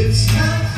It's time.